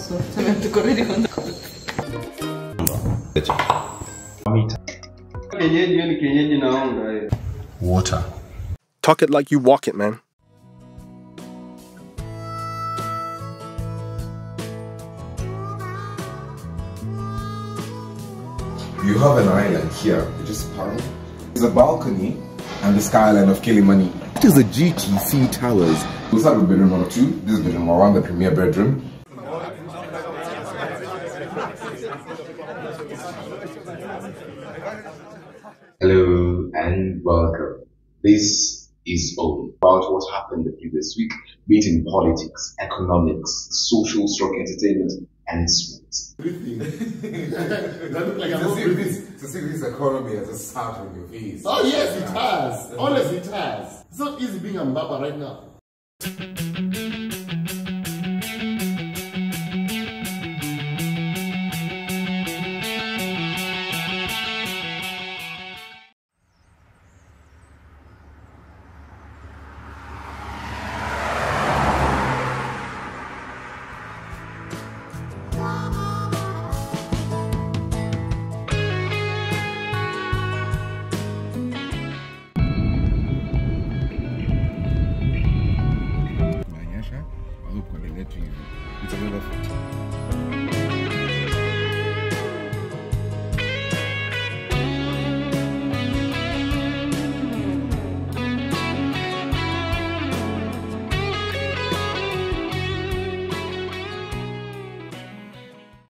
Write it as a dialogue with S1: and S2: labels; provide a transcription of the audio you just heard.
S1: so tuko ready on
S2: Kienyeji hiyo ni kienyeji naonga hiyo.
S3: Water.
S4: Talk it like you walk it, man.
S3: You have an island here. You just park. There's a balcony and the skyline of Kilimani. It is the GTC Towers. We'll start bedroom number two. This is bedroom number one, the premier bedroom.
S5: Hello and welcome. This is all about what happened the previous week, be it in politics, economics, social stroke entertainment, and sports.
S6: that look like I'm
S3: To see this, to see this economy as a sat on your face.
S6: Oh yes, it has. Honestly, it has. It's not easy being a Mbaba right now.
S3: 距离，你怎么样的？